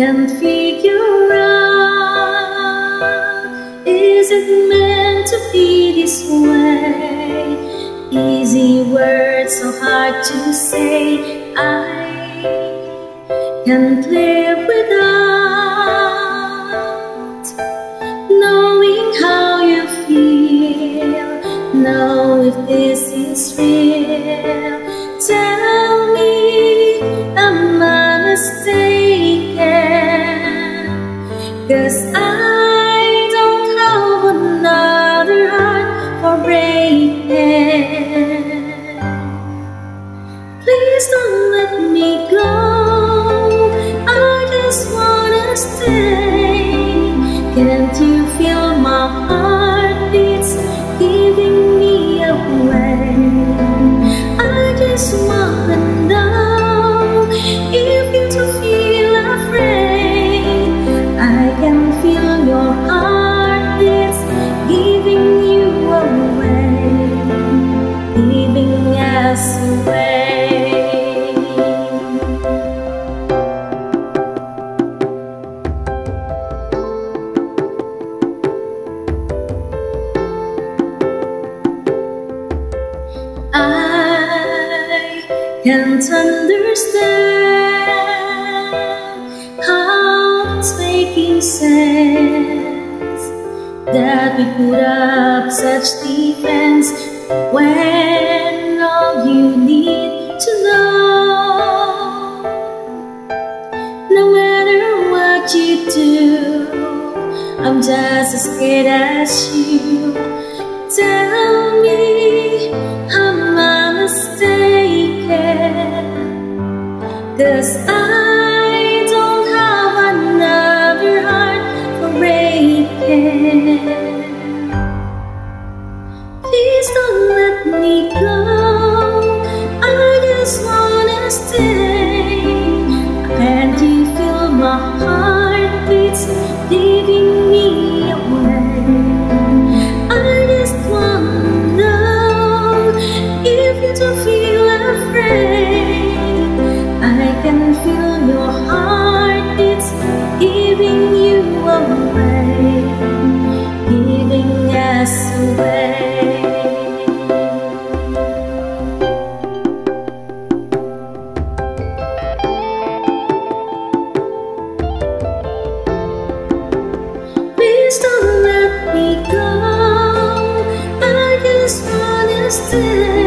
can't figure out Is it meant to be this way? Easy words so hard to say I can't live without Knowing how you feel Know if this is real can't understand how it's making sense that we put up such defense when all you need to know. No matter what you do, I'm just as scared as you. Cause I don't have another heart for breaking. Please don't let me go. I just wanna stay. i just want to din